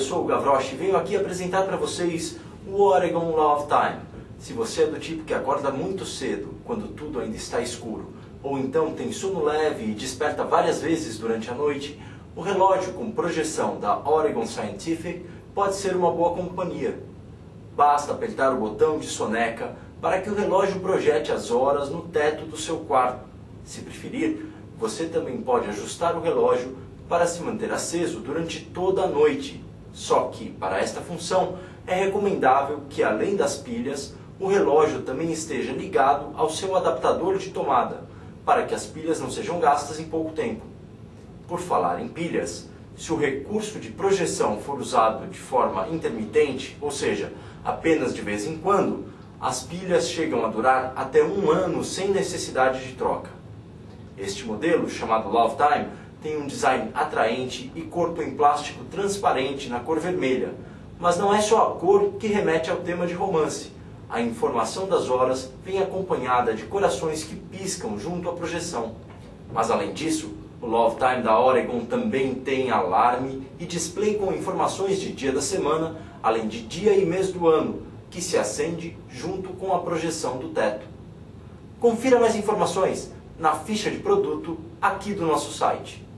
sou o Gavroche e venho aqui apresentar para vocês o Oregon Love Time. Se você é do tipo que acorda muito cedo, quando tudo ainda está escuro, ou então tem sono leve e desperta várias vezes durante a noite, o relógio com projeção da Oregon Scientific pode ser uma boa companhia. Basta apertar o botão de soneca para que o relógio projete as horas no teto do seu quarto. Se preferir, você também pode ajustar o relógio para se manter aceso durante toda a noite. Só que, para esta função, é recomendável que, além das pilhas, o relógio também esteja ligado ao seu adaptador de tomada, para que as pilhas não sejam gastas em pouco tempo. Por falar em pilhas, se o recurso de projeção for usado de forma intermitente, ou seja, apenas de vez em quando, as pilhas chegam a durar até um ano sem necessidade de troca. Este modelo, chamado Love Time, tem um design atraente e corpo em plástico transparente na cor vermelha. Mas não é só a cor que remete ao tema de romance. A informação das horas vem acompanhada de corações que piscam junto à projeção. Mas além disso, o Love Time da Oregon também tem alarme e display com informações de dia da semana, além de dia e mês do ano, que se acende junto com a projeção do teto. Confira mais informações na ficha de produto aqui do nosso site.